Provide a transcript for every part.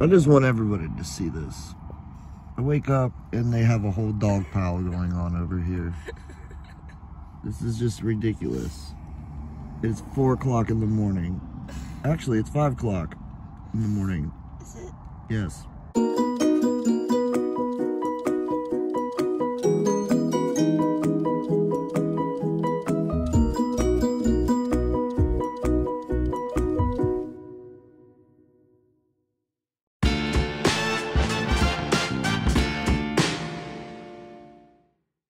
I just want everybody to see this. I wake up and they have a whole dog pile going on over here. This is just ridiculous. It's four o'clock in the morning. Actually, it's five o'clock in the morning. Is it? Yes.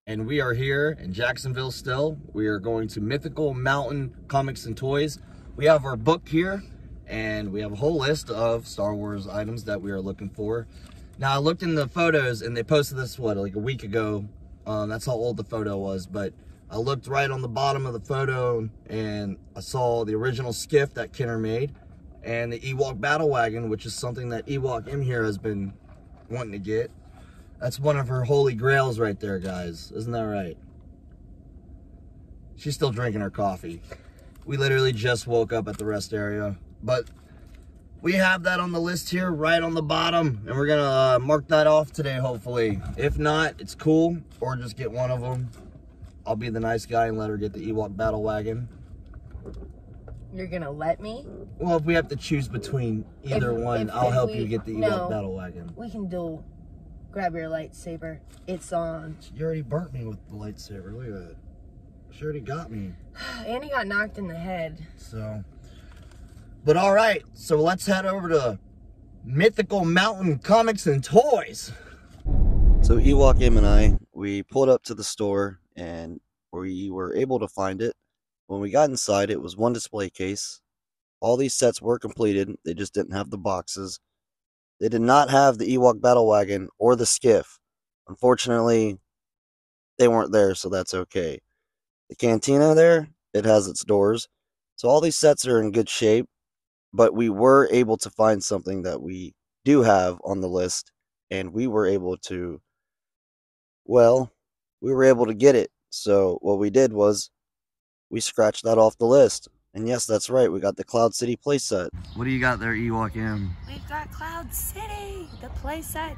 And we are here in Jacksonville still. We are going to Mythical Mountain Comics and Toys. We have our book here, and we have a whole list of Star Wars items that we are looking for. Now, I looked in the photos, and they posted this, what, like a week ago. Um, that's how old the photo was, but I looked right on the bottom of the photo, and I saw the original skiff that Kenner made, and the Ewok Battle Wagon, which is something that Ewok M here has been wanting to get. That's one of her holy grails right there, guys. Isn't that right? She's still drinking her coffee. We literally just woke up at the rest area. But we have that on the list here right on the bottom. And we're going to uh, mark that off today, hopefully. If not, it's cool. Or just get one of them. I'll be the nice guy and let her get the Ewok Battle Wagon. You're gonna let me? Well, if we have to choose between either If- one, if- I'll if help we- you get the Ewok no. Battle Wagon. We can duel. Grab your lightsaber. It's on. You already burnt me with the lightsaber. Look at that. She already got me. And he got knocked in the head. So, but all right. So let's head over to Mythical Mountain Comics and Toys. So Ewok M and I, we pulled up to the store and we were able to find it. When we got inside, it was one display case. All these sets were completed. They just didn't have the boxes. They did not have the Ewok Battle Wagon or the skiff. Unfortunately, they weren't there, so that's okay. The cantina there, it has its doors. So all these sets are in good shape, but we were able to find something that we do have on the list, and we were able to well, we were able to get it. So what we did was we scratched that off the list. And yes, that's right. We got the Cloud City playset. What do you got there, Ewok M? We've got Cloud City, the playset.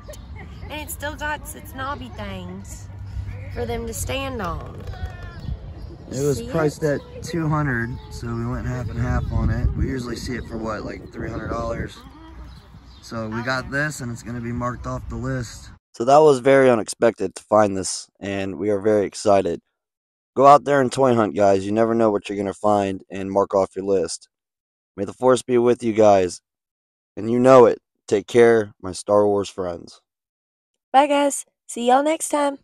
And it still got its knobby things for them to stand on. It was See it? priced at 200 so we went half and half on it. We usually see it for what, like $300? Uh-huh. So we got this and it's gonna be marked off the list. So that was very unexpected to find this, and we are very excited. Go out there and toy hunt, guys. You never know what you're going to find and mark off your list. May the force be with you guys. And you know it. Take care, my Star Wars friends. Bye, guys. See y'all next time.